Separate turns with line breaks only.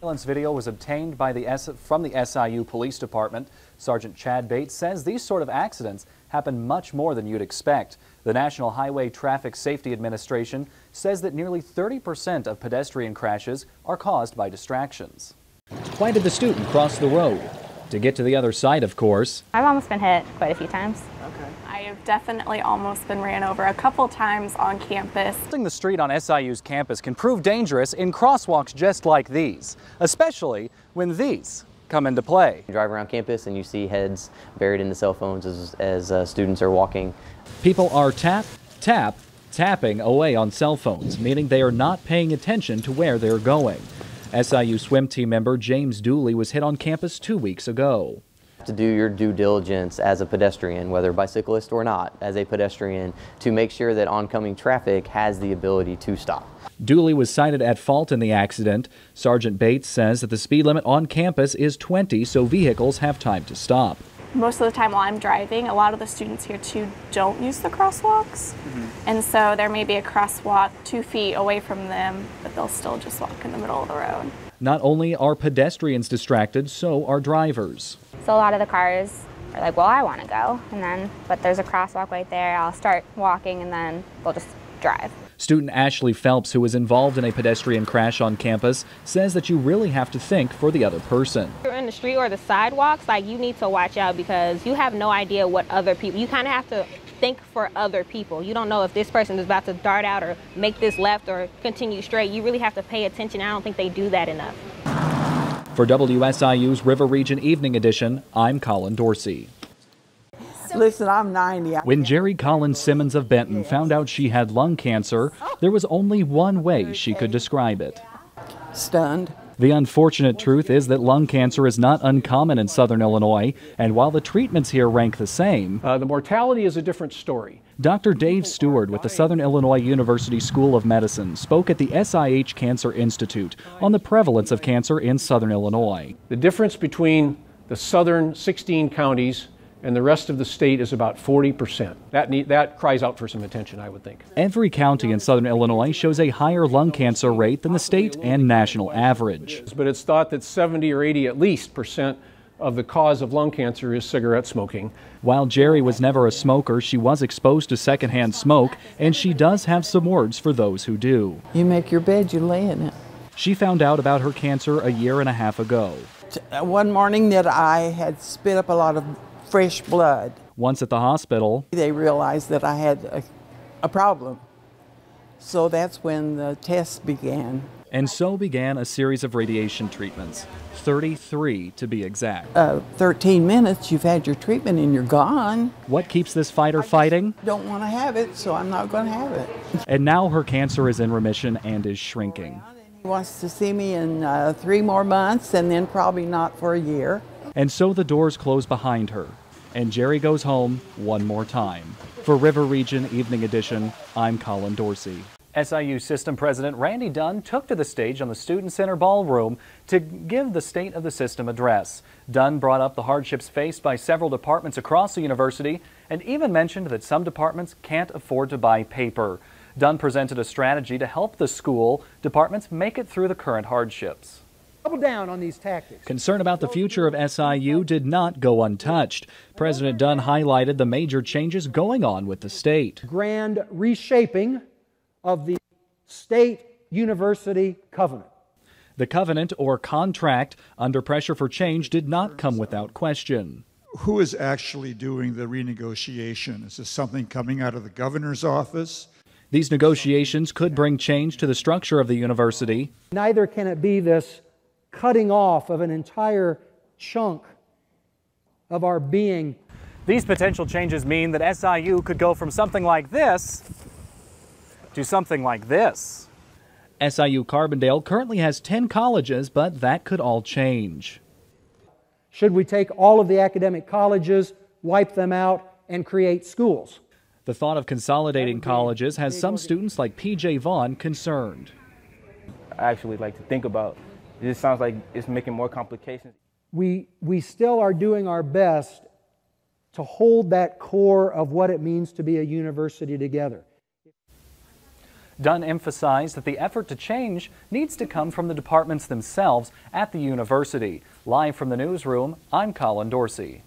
Surveillance video was obtained by the S from the SIU Police Department. Sergeant Chad Bates says these sort of accidents happen much more than you'd expect. The National Highway Traffic Safety Administration says that nearly 30% of pedestrian crashes are caused by distractions. Why did the student cross the road? To get to the other side, of course.
I've almost been hit quite a few times.
Okay. I have definitely almost been ran over a couple times on campus.
Crossing the street on SIU's campus can prove dangerous in crosswalks just like these, especially when these come into play.
You drive around campus and you see heads buried in the cell phones as, as uh, students are walking.
People are tap, tap, tapping away on cell phones, meaning they are not paying attention to where they're going. SIU swim team member James Dooley was hit on campus two weeks ago.
To do your due diligence as a pedestrian, whether bicyclist or not, as a pedestrian, to make sure that oncoming traffic has the ability to stop.
Dooley was cited at fault in the accident. Sergeant Bates says that the speed limit on campus is 20, so vehicles have time to stop
most of the time while I'm driving, a lot of the students here too don't use the crosswalks. Mm-hmm. And so there may be a crosswalk two feet away from them, but they'll still just walk in the middle of the road.
Not only are pedestrians distracted, so are drivers.
So a lot of the cars are like, well, I want to go. And then, but there's a crosswalk right there. I'll start walking and then they'll just drive.
Student Ashley Phelps, who was involved in a pedestrian crash on campus, says that you really have to think for the other person.
You're in the street or the sidewalks, like you need to watch out because you have no idea what other people, you kind of have to think for other people. You don't know if this person is about to dart out or make this left or continue straight. You really have to pay attention. I don't think they do that enough.
For WSIU's River Region Evening Edition, I'm Collin Dorsey.
Listen, I'm 90.
When Jerry Collins Simmons of Benton found out she had lung cancer, there was only one way she could describe it.
Stunned.
The unfortunate truth is that lung cancer is not uncommon in southern Illinois, and while the treatments here rank the same,
uh, the mortality is a different story.
Dr. Dave Stewart with the Southern Illinois University School of Medicine spoke at the SIH Cancer Institute on the prevalence of cancer in southern Illinois.
The difference between the southern 16 counties and the rest of the state is about 40%. That, need, that cries out for some attention, I would think.
Every county in southern Illinois shows a higher lung cancer rate than the state and national average.
But it's thought that 70 or 80 at least percent of the cause of lung cancer is cigarette smoking.
While Jerry was never a smoker, she was exposed to secondhand smoke, and she does have some words for those who do.
You make your bed, you lay in it.
She found out about her cancer a year and a half ago.
Uh, one morning that I had spit up a lot of fresh blood.
Once at the hospital,
they realized that I had a, a problem. So that's when the tests began.
And so began a series of radiation treatments, 33 to be exact.
Uh, 13 minutes, you've had your treatment and you're gone.
What keeps this fighter fighting?
Don't want to have it, so I'm not going to have it.
and now her cancer is in remission and is shrinking.
He wants to see me in uh, three more months and then probably not for a year.
And so the doors close behind her, and Jerry goes home one more time. For River Region Evening Edition, I'm Collin Dorsey. SIU System President Randy Dunn took to the stage on the Student Center Ballroom to give the State of the System address. Dunn brought up the hardships faced by several departments across the university and even mentioned that some departments can't afford to buy paper. Dunn presented a strategy to help the school departments make it through the current hardships.
Double down on these tactics.
Concern about the future of SIU did not go untouched. President Dunn highlighted the major changes going on with the state.
Grand reshaping of the state university covenant.
The covenant or contract under pressure for change did not come without question.
Who is actually doing the renegotiation? Is this something coming out of the governor's office?
These negotiations could bring change to the structure of the university.
Neither can it be this cutting off of an entire chunk of our being.
These potential changes mean that SIU could go from something like this to something like this. SIU Carbondale currently has 10 colleges, but that could all change.
Should we take all of the academic colleges, wipe them out, and create schools?
The thought of consolidating colleges has some students like PJ Vaughn concerned.
I actually like to think about it just sounds like it's making more complications.
We, we still are doing our best to hold that core of what it means to be a university together.
Dunn emphasized that the effort to change needs to come from the departments themselves at the university. Live from the newsroom, I'm Collin Dorsey.